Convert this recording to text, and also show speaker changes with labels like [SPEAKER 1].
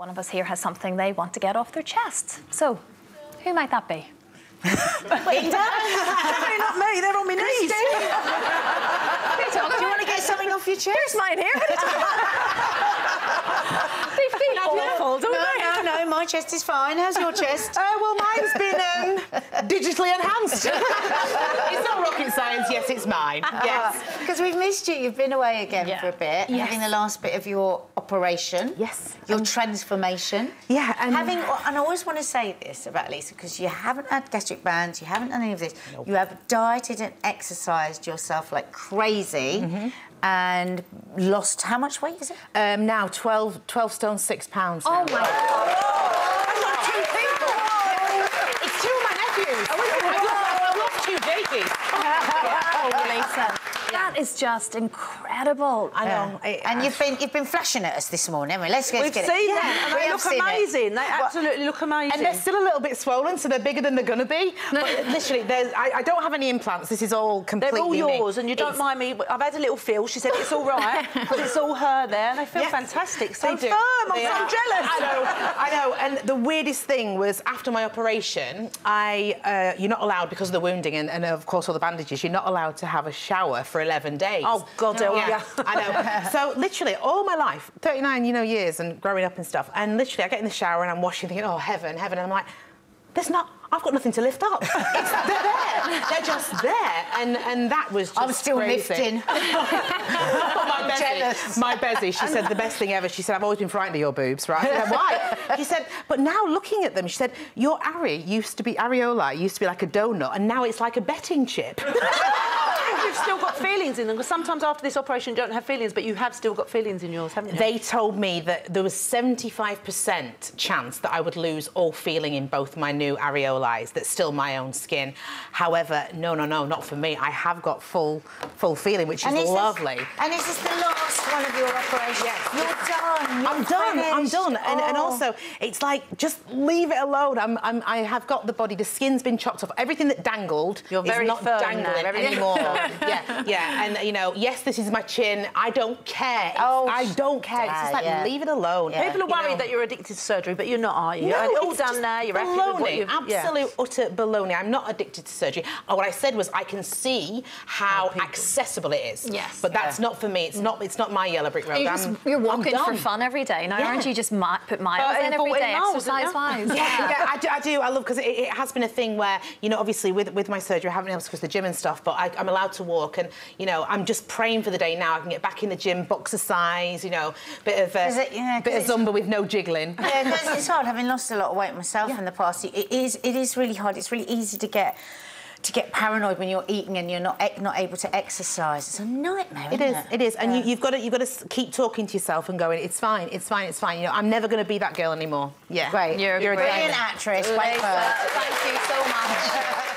[SPEAKER 1] One of us here has something they want to get off their chest. So, who might that be?
[SPEAKER 2] Linda?
[SPEAKER 3] Definitely not me, they're on my knees.
[SPEAKER 2] Do you want to get something off your chest?
[SPEAKER 1] Here's mine here. they feel awful, don't
[SPEAKER 2] No,
[SPEAKER 1] they?
[SPEAKER 2] no, no, my chest is fine. How's your chest?
[SPEAKER 3] Uh, well, mine's been um, digitally enhanced. it's not rocket science, yes, it's mine. Yes.
[SPEAKER 2] Because we've missed you. You've been away again
[SPEAKER 1] Yeah.
[SPEAKER 2] for a bit,
[SPEAKER 1] Yes.
[SPEAKER 2] having the last bit of your operation.
[SPEAKER 3] Yes.
[SPEAKER 2] Your transformation.
[SPEAKER 3] Yeah, and-
[SPEAKER 2] having, and I always want to say this about Lisa because you haven't had gastric bands, you haven't done any of this. You have dieted and exercised yourself like crazy,
[SPEAKER 3] Mm-hmm.
[SPEAKER 2] and lost how much weight is it?
[SPEAKER 3] Um, now 12, 12 stone, six pounds.
[SPEAKER 1] Oh
[SPEAKER 3] now.
[SPEAKER 1] my god.
[SPEAKER 3] I've got two people. It's two of my nephews. I've lost two babies.
[SPEAKER 1] Oh, Lisa. That is just incredible.
[SPEAKER 3] I know. I-
[SPEAKER 2] and you've been you've been flashing at us this morning. haven't we? Let's, let's
[SPEAKER 4] We've
[SPEAKER 2] get
[SPEAKER 4] seen
[SPEAKER 2] it.
[SPEAKER 4] them, and they look
[SPEAKER 2] seen it.
[SPEAKER 4] amazing. They
[SPEAKER 2] What-
[SPEAKER 4] absolutely look amazing.
[SPEAKER 3] And they're still a little bit swollen, so they're bigger than they're going to be. But literally, there's, I, I don't have any implants. This is all completely
[SPEAKER 4] They're
[SPEAKER 3] completely
[SPEAKER 4] all
[SPEAKER 3] me.
[SPEAKER 4] yours, and you don't
[SPEAKER 3] It's-
[SPEAKER 4] mind me. I've had a little feel. She said it's all right because it's all her there, and they feel
[SPEAKER 3] Yes.
[SPEAKER 4] fantastic. So
[SPEAKER 3] They do.
[SPEAKER 4] firm. I'm
[SPEAKER 3] They
[SPEAKER 4] so
[SPEAKER 3] are.
[SPEAKER 4] jealous.
[SPEAKER 3] I know, I know. And the weirdest thing was after my operation, I uh, you're not allowed because of the wounding and, and of course all the bandages. You're not allowed to have a shower for 11 days.
[SPEAKER 4] Oh, God, oh, help
[SPEAKER 3] yeah.
[SPEAKER 4] ya.
[SPEAKER 3] I know. So literally all my life, 39 you know years and growing up and stuff, and literally I get in the shower and I'm washing, thinking, oh heaven, heaven, and I'm like, there's not. I've got nothing to lift up. It's, they're there. They're just there, and and that was. Just
[SPEAKER 2] I'm still
[SPEAKER 3] crazy.
[SPEAKER 2] lifting.
[SPEAKER 3] my
[SPEAKER 2] jealous.
[SPEAKER 3] my Bessie, she said the best thing ever. She said, I've always been frightened of your boobs, right? Said, Why? She said, but now looking at them, she said, your Ari used to be areola, used to be like a donut, and now it's like a betting chip.
[SPEAKER 4] You've still got feelings in them because sometimes after this operation you don't have feelings, but you have still got feelings in yours, haven't you?
[SPEAKER 3] They told me that there was 75% chance that I would lose all feeling in both my new areolas, that's still my own skin. However, no, no, no, not for me. I have got full, full feeling, which is
[SPEAKER 2] And is this- and is this the last one of your operations?
[SPEAKER 3] Yes.
[SPEAKER 2] You're done. You're
[SPEAKER 3] I'm done. I'm
[SPEAKER 2] finished.
[SPEAKER 3] done. And, and
[SPEAKER 2] Oh.
[SPEAKER 3] also, it's like just leave it alone. I'm, I'm, I have got the body. The skin's been chopped off. Everything that dangled
[SPEAKER 4] You're
[SPEAKER 3] is not dangling anymore.
[SPEAKER 4] firm.
[SPEAKER 3] yeah, yeah. And you know, yes, this is my chin. I don't care. It's-
[SPEAKER 2] Oh,
[SPEAKER 3] I don't care. It's just like
[SPEAKER 2] yeah.
[SPEAKER 3] leave it alone.
[SPEAKER 2] Yeah.
[SPEAKER 4] People are
[SPEAKER 3] You
[SPEAKER 4] worried
[SPEAKER 3] know.
[SPEAKER 4] that you're addicted to surgery, but you're not, are you?
[SPEAKER 3] No,
[SPEAKER 4] And all
[SPEAKER 3] it's
[SPEAKER 4] done
[SPEAKER 3] just
[SPEAKER 4] now. You're happy with what
[SPEAKER 3] baloney,
[SPEAKER 4] you yeah.
[SPEAKER 3] absolute utter baloney. I'm not addicted to surgery. What I said was I can see how accessible it is.
[SPEAKER 1] Yes.
[SPEAKER 3] but that's not for me. It's not. It's not my yellow brick road.
[SPEAKER 1] You're,
[SPEAKER 3] I'm,
[SPEAKER 1] just, you're walking for fun every day now,
[SPEAKER 3] Yeah.
[SPEAKER 1] aren't you? Just mi- put miles
[SPEAKER 4] Uh,
[SPEAKER 1] in every
[SPEAKER 4] 14
[SPEAKER 1] day,
[SPEAKER 4] miles, isn't it?
[SPEAKER 1] exercise-wise.
[SPEAKER 3] Yeah, yeah, I do. I, do. I love because it, it has been a thing where you know, obviously with with my surgery, I haven't been able to go to the gym and stuff, but I, I'm allowed to walk, and you know, I'm just praying for the day now I can get back in the gym, boxercise, you know, bit of uh,
[SPEAKER 2] Is it- yeah, 'cause
[SPEAKER 3] bit of zumba with no jiggling.
[SPEAKER 2] Yeah, 'cause it's hard. Having lost a lot of weight myself in the past, it is it is really hard. It's really easy to get to get paranoid when you're eating and you're not not able to exercise. It's a nightmare.
[SPEAKER 3] It
[SPEAKER 2] isn't
[SPEAKER 3] is, it is, and you, you've got to you've got to keep talking to yourself and going, it's fine, it's fine, it's fine. You know, I'm never going to be that girl anymore. Yeah,
[SPEAKER 2] Great.
[SPEAKER 1] You're
[SPEAKER 2] You're a
[SPEAKER 1] great.
[SPEAKER 2] brilliant actress. Wait
[SPEAKER 1] Lisa, thank you so much.